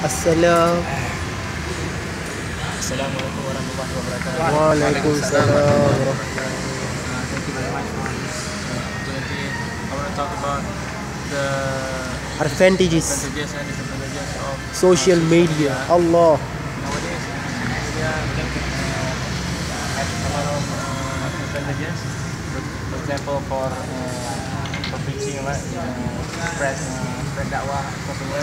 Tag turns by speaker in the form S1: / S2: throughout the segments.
S1: Assalam.
S2: Assalamualaikum warahmatullahi wabarakatuh.
S1: Waalaikumsalam warahmatullahi
S2: thank you very much for this opportunity. I want to talk about the
S1: Advantages.
S2: advantages and disadvantages of uh,
S1: Social media. Allah.
S2: Nowadays, social media has a lot of uh, advantages. For, for example, for uh, for preaching, right? Uh, spread uh, spread dakwah across the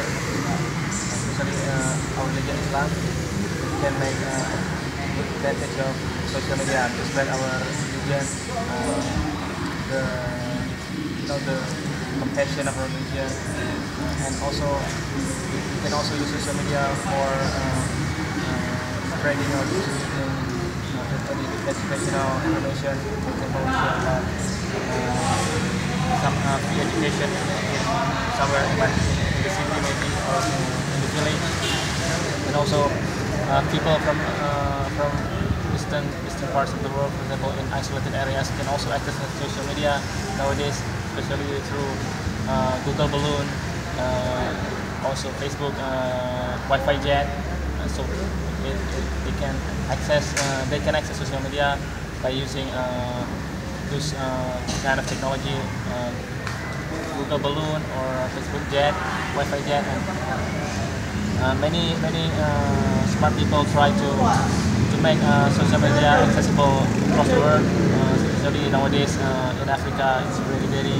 S2: especially uh, our religion Islam. We can make uh, good advantage of social media to spread our religion, uh, the you know the compassion of our religion, and also we can also use social media for uh, uh, spreading our distributing edu- educational information. For example, uh, some free education somewhere in the city maybe or in the village, and also uh, people from uh, from distant distant parts of the world, for example, in isolated areas, can also access social media nowadays, especially through uh, Google Balloon, uh, also Facebook uh, Wi-Fi Jet. So it, it, they can access uh, they can access social media by using those kind of technology, Google Balloon or Facebook Jet, Wi-Fi Jet, and uh, many many uh, smart people try to to make uh, social media accessible across the world. Uh, especially nowadays uh, in Africa, it's very very